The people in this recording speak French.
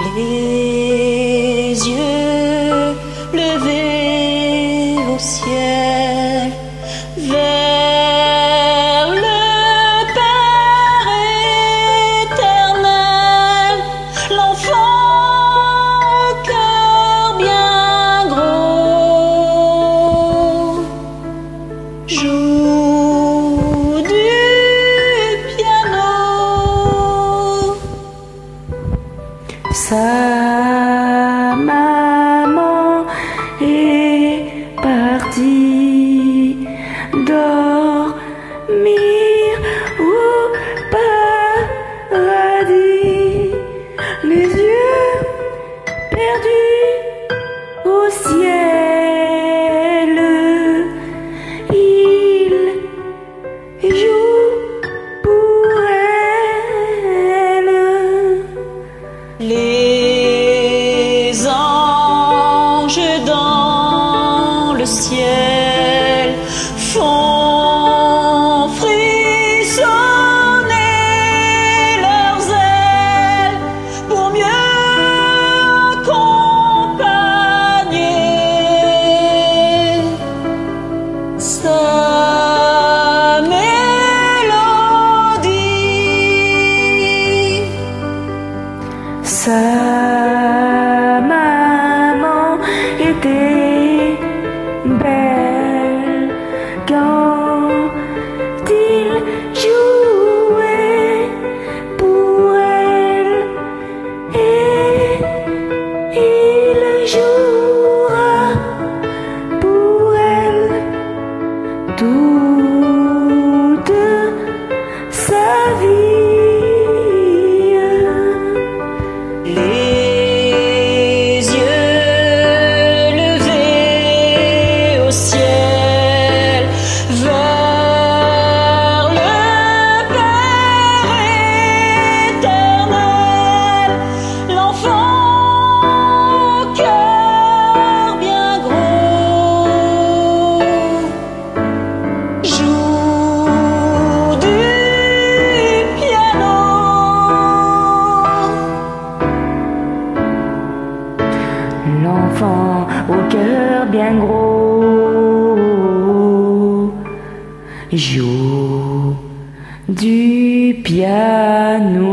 live. Sa maman est partie dormir. stars. l'enfant au cœur bien gros joue du piano.